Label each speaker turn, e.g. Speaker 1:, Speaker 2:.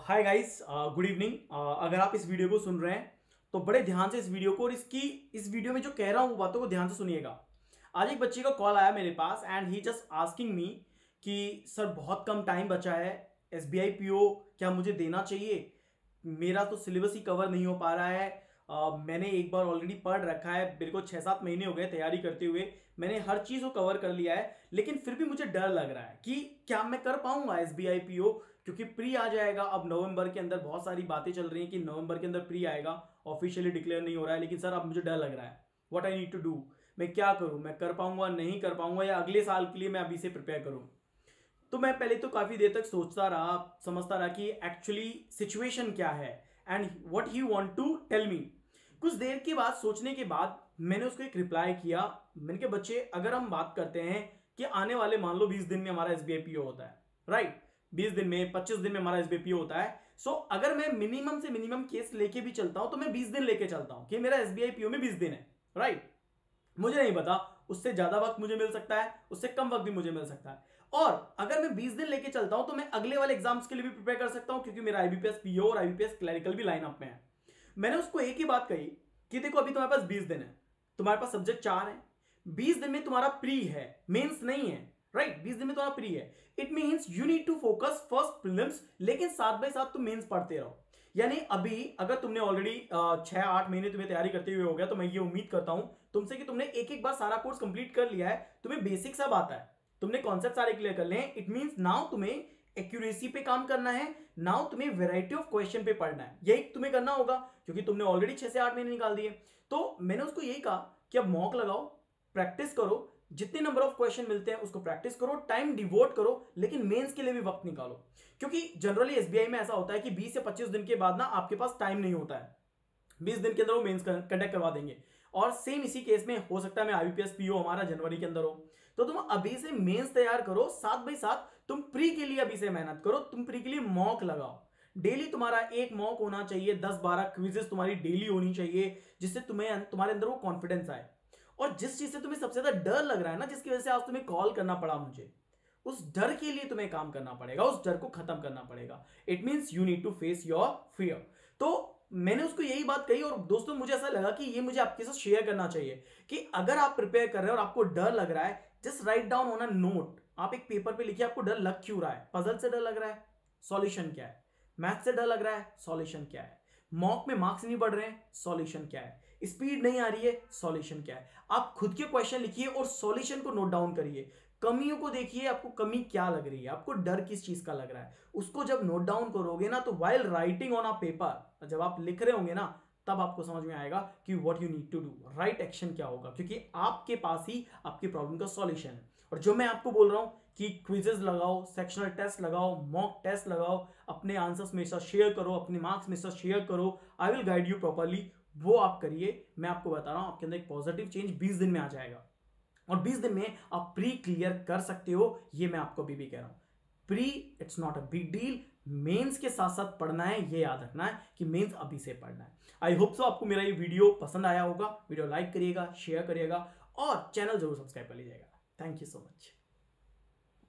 Speaker 1: Hi guys good evening अगर आप इस वीडियो को सुन रहे हैं तो बड़े ध्यान से इस वीडियो को और इसकी, इस वीडियो में जो कह रहा हूँ बातों को ध्यान से सुनिएगा। आज एक बच्चे का कॉल आया मेरे पास and he just asking me कि, सर, बहुत कम टाइम बचा है एस बी क्या मुझे देना चाहिए? मेरा तो सिलेबस ही कवर नहीं हो पा रहा है मैंने एक बार ऑलरेडी पढ़ रखा है मेरे को छः सात महीने हो गए तैयारी करते हुए, मैंने हर चीज़ को कवर कर लिया है, लेकिन फिर भी मुझे डर लग रहा है कि क्या मैं कर पाऊँगा S B I P O क्योंकि प्री आ जाएगा, अब नवंबर के अंदर बहुत सारी बातें चल रही हैं कि नवंबर के अंदर प्री आएगा ऑफिशियली डिक्लेयर नहीं हो रहा है, लेकिन सर अब मुझे डर लग रहा है। What I need to do मैं क्या करूँ? मैं कर पाऊँगा, नहीं कर पाऊँगा, या अगले साल के लिए मैं अभी से प्रिपेयर करूँ? तो मैं पहले तो काफ़ी देर तक सोचता रहा, समझता रहा कि एक्चुअली सिचुएशन क्या है। And what you want to tell me कुछ देर के बाद सोचने के बाद मैंने उसको एक रिप्लाई किया। मैंने कहा बच्चे अगर हम बात करते हैं कि आने वाले मान लो बीस दिन में हमारा एस बी होता है राइट right? बीस दिन में पच्चीस दिन में हमारा एस होता है। सो so, अगर मैं मिनिमम से मिनिमम केस लेके भी चलता हूँ तो मैं बीस दिन लेके चलता हूँ कि मेरा एस में बीस दिन है राइट मुझे नहीं पता। उससे ज़्यादा वक्त मुझे मिल सकता है, उससे कम वक्त भी मुझे मिल सकता है। और अगर मैं 20 दिन लेके चलता हूँ तो मैं अगले वाले एग्ज़ाम्स के लिए भी प्रिपेयर कर सकता हूँ, क्योंकि मेरा आईबीपीएस पीओ और आईबीपीएस क्लैरिकल भी लाइन अप में है। मैंने उसको एक ही बात कही कि देखो, अभी तुम्हारे पास 20 दिन है, तुम्हारे पास सब्जेक्ट चार है। 20 दिन में तुम्हारा प्री है मेंस नहीं है राइट right? 20 दिन में तुम्हारा प्री है। It means you need to focus first prelims लेकिन साथ बाई साथ तुम मेंस पढ़ते रहो। यानी अभी अगर तुमने ऑलरेडी छह आठ महीने तुम्हें तैयारी करते हुए हो गया तो मैं ये उम्मीद करता हूँ तुमसे कि तुमने एक एक बार सारा कोर्स कंप्लीट कर लिया है, तुम्हें बेसिक सब आता है। तुमने कॉन्सेप्ट सारे क्लियर कर ले। इट मींस नाउ तुम्हें एक्यूरेसी पे काम करना है नाउ तुम्हें वेराइटी ऑफ़ क्वेश्चन पे पढ़ना है। यही तुम्हें करना होगा, क्योंकि तुमने ऑलरेडी छह से आठ महीने निकाल दिए। तो मैंने उसको यही कहा कि अब मॉक लगाओ प्रैक्टिस करो, जितने नंबर ऑफ़ क्वेश्चन मिलते हैं उसको प्रैक्टिस करो टाइम डिवोट करो, लेकिन मेंस के लिए भी वक्त निकालो। क्योंकि जनरली एसबीआई में ऐसा होता है कि 20 से 25 दिन के बाद ना आपके पास टाइम नहीं होता है। 20 दिन के अंदर वो मेंस कंडक्ट करवा देंगे। और सेम इसी केस में हो सकता है मैं आईबीपीएस पीओ हमारा जनवरी के अंदर हो। तो तुम अभी से मेंस तैयार करो साथ बाई साथ तुम प्री के लिए अभी से मेहनत करो, तुम प्री के लिए मॉक लगाओ। डेली तुम्हारा एक मॉक होना चाहिए, दस बारह क्विजेस तुम्हारी डेली होनी चाहिए, जिससे तुम्हें तुम्हारे अंदर वो कॉन्फिडेंस आए। और जिस चीज़ से तुम्हें सबसे ज़्यादा डर लग रहा है ना, जिसकी वजह से आज तुम्हें कॉल करना पड़ा मुझे, उस डर के लिए तुम्हें काम करना पड़ेगा, उस डर को खत्म करना पड़ेगा। It means you need to face your fear तो मैंने उसको यही बात कही और दोस्तों मुझे ऐसा लगा कि ये मुझे आपके साथ शेयर करना चाहिए कि अगर आप प्रिपेयर कर रहे हैं और आपको डर लग रहा है just write down on a note आप एक पेपर पे लिखिए, आपको डर लग क्यों रहा है? पजल से डर लग रहा है? सॉल्यूशन क्या है? मैथ से डर लग रहा है? सॉल्यूशन क्या है? मॉक में मार्क्स नहीं बढ़ रहे हैं, सॉल्यूशन क्या है? स्पीड नहीं आ रही है, सॉल्यूशन क्या है? आप खुद के क्वेश्चन लिखिए और सॉल्यूशन को नोट डाउन करिए। कमियों को देखिए, आपको कमी क्या लग रही है, आपको डर किस चीज़ का लग रहा है? उसको जब नोट डाउन करोगे ना तो while writing on a paper जब आप लिख रहे होंगे ना, तब आपको समझ में आएगा कि what you need to do right action क्या होगा? क्योंकि आपके पास ही आपकी प्रॉब्लम का सॉल्यूशन है। और जो मैं आपको बोल रहा हूँ कि क्विजेस लगाओ सेक्शनल टेस्ट लगाओ मॉक टेस्ट लगाओ अपने आंसर्स मेरे साथ शेयर करो, अपने मार्क्स मेरे साथ शेयर करो। I will guide you properly वो आप करिए। मैं आपको बता रहा हूँ, आपके अंदर एक पॉजिटिव चेंज 20 दिन में आ जाएगा। और 20 दिन में आप प्री क्लियर कर सकते हो, ये मैं आपको अभी भी कह रहा हूँ। Pre it's not a big deal mains के साथ साथ पढ़ना है, ये याद रखना है कि मेंस अभी से पढ़ना है। आई होप सो आपको मेरा ये वीडियो पसंद आया होगा। वीडियो लाइक करिएगा शेयर करिएगा और चैनल ज़रूर सब्सक्राइब कर लीजिएगा। Thank you so much